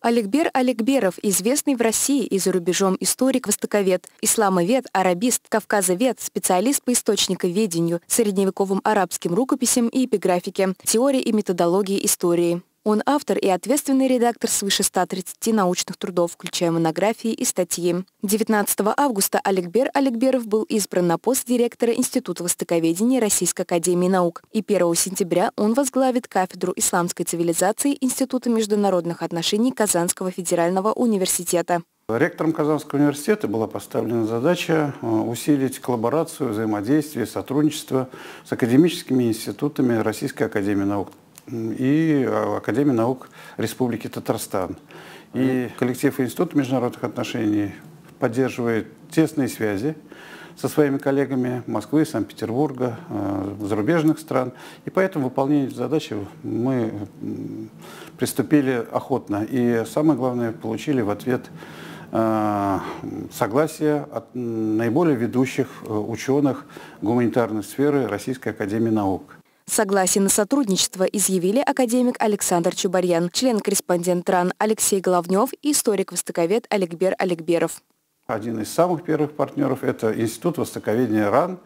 Аликбер Аликберов, известный в России и за рубежом историк-востоковед, исламовед, арабист, кавказовед, специалист по источниковедению, средневековым арабским рукописям и эпиграфике, теории и методологии истории. Он автор и ответственный редактор свыше 130 научных трудов, включая монографии и статьи. 19 августа Аликбер Аликберов был избран на пост директора Института востоковедения Российской академии наук, и 1 сентября он возглавит кафедру исламской цивилизации Института международных отношений Казанского федерального университета. Ректором Казанского университета была поставлена задача э, усилить коллаборацию, взаимодействие, сотрудничество с академическими институтами Российской академии наук и э, Академии наук Республики Татарстан. И коллектив Института международных отношений поддерживает тесные связи со своими коллегами Москвы, Санкт-Петербурга, э, зарубежных стран. И поэтому выполнение задачи мы приступили охотно. И самое главное, получили в ответ э, согласие от наиболее ведущих ученых гуманитарной сферы Российской Академии Наук. Согласие на сотрудничество изъявили академик Александр Чубарьян, член-корреспондент РАН Алексей Головнев и историк-востоковед Олегбер Олегберов. Один из самых первых партнеров – это Институт востоковедения РАН.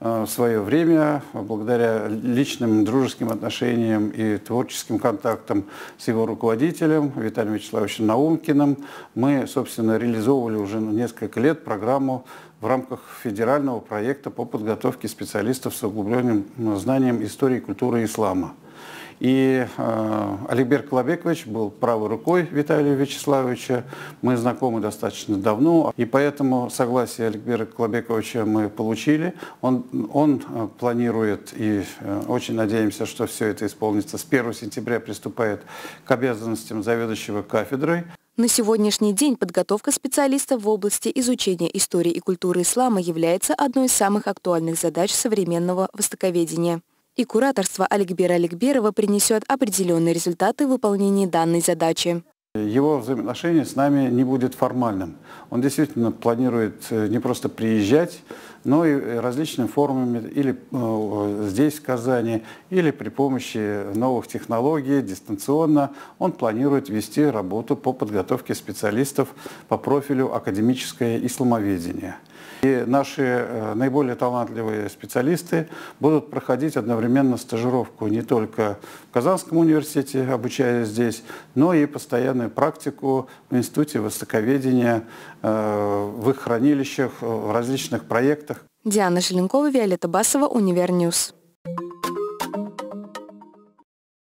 Э, в свое время, благодаря личным дружеским отношениям и творческим контактам с его руководителем Виталием Вячеславовичем Наумкиным, мы, собственно, реализовывали уже несколько лет программу в рамках федерального проекта по подготовке специалистов с углубленным знанием истории и культуры ислама. И э, Аликбер Колобекович был правой рукой Виталия Вячеславовича. Мы знакомы достаточно давно, и поэтому согласие Аликбера Колобековича мы получили. Он, он э, планирует, и э, очень надеемся, что все это исполнится. С 1 сентября приступает к обязанностям заведующего кафедрой. На сегодняшний день подготовка специалистов в области изучения истории и культуры ислама является одной из самых актуальных задач современного востоковедения. И кураторство Аликбера Аликберова принесет определенные результаты в выполнении данной задачи. Его взаимоотношение с нами не будет формальным. Он действительно планирует э, не просто приезжать, но и различными формами, или э, здесь, в Казани, или при помощи новых технологий, дистанционно. Он планирует вести работу по подготовке специалистов по профилю академическое исламоведение. И наши э, наиболее талантливые специалисты будут проходить одновременно стажировку не только в Казанском университете, обучаясь здесь, но и постоянную практику в Институте Востоковедения, э, в их хранилищах, в различных проектах. Диана Желенкова, Виолетта Басова, Универньюз.